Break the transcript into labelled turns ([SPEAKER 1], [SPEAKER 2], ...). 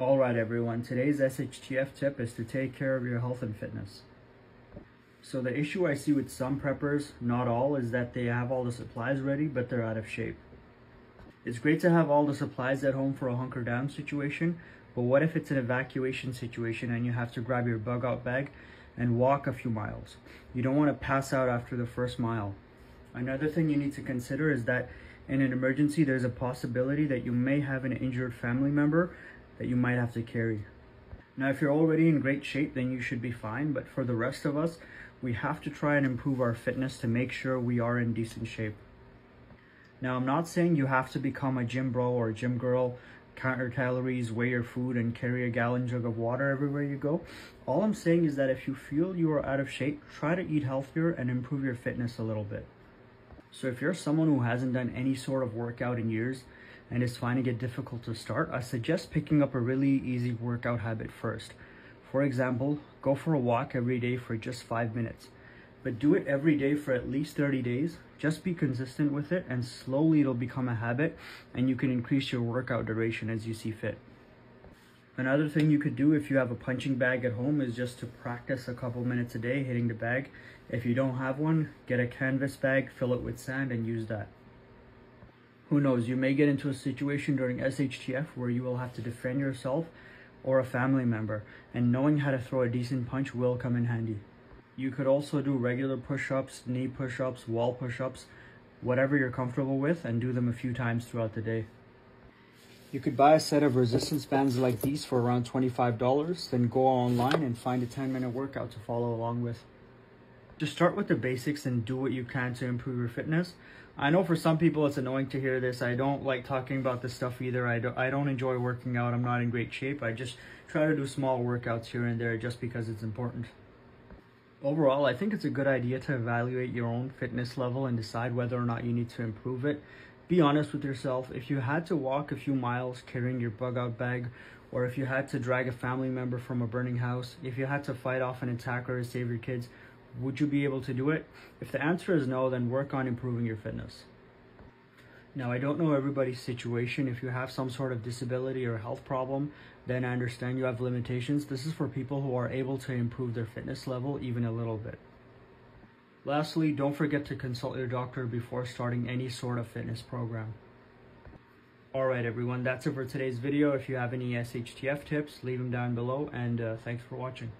[SPEAKER 1] Alright everyone, today's SHTF tip is to take care of your health and fitness. So the issue I see with some preppers, not all, is that they have all the supplies ready, but they're out of shape. It's great to have all the supplies at home for a hunker down situation, but what if it's an evacuation situation and you have to grab your bug out bag and walk a few miles? You don't want to pass out after the first mile. Another thing you need to consider is that in an emergency, there's a possibility that you may have an injured family member that you might have to carry. Now, if you're already in great shape, then you should be fine. But for the rest of us, we have to try and improve our fitness to make sure we are in decent shape. Now, I'm not saying you have to become a gym bro or a gym girl, count your calories, weigh your food, and carry a gallon jug of water everywhere you go. All I'm saying is that if you feel you are out of shape, try to eat healthier and improve your fitness a little bit. So if you're someone who hasn't done any sort of workout in years, and is finding it difficult to start, I suggest picking up a really easy workout habit first. For example, go for a walk every day for just 5 minutes. But do it every day for at least 30 days. Just be consistent with it and slowly it'll become a habit and you can increase your workout duration as you see fit. Another thing you could do if you have a punching bag at home is just to practice a couple minutes a day hitting the bag. If you don't have one, get a canvas bag, fill it with sand and use that. Who knows, you may get into a situation during SHTF where you will have to defend yourself or a family member, and knowing how to throw a decent punch will come in handy. You could also do regular push-ups, knee push-ups, wall push-ups, whatever you're comfortable with, and do them a few times throughout the day. You could buy a set of resistance bands like these for around $25, then go online and find a 10 minute workout to follow along with. Just start with the basics and do what you can to improve your fitness. I know for some people it's annoying to hear this. I don't like talking about this stuff either. I don't, I don't enjoy working out. I'm not in great shape. I just try to do small workouts here and there just because it's important. Overall, I think it's a good idea to evaluate your own fitness level and decide whether or not you need to improve it. Be honest with yourself. If you had to walk a few miles carrying your bug out bag, or if you had to drag a family member from a burning house, if you had to fight off an attacker to save your kids, would you be able to do it? If the answer is no, then work on improving your fitness. Now, I don't know everybody's situation. If you have some sort of disability or health problem, then I understand you have limitations. This is for people who are able to improve their fitness level even a little bit. Lastly, don't forget to consult your doctor before starting any sort of fitness program. Alright everyone, that's it for today's video. If you have any SHTF tips, leave them down below and uh, thanks for watching.